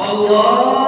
Allah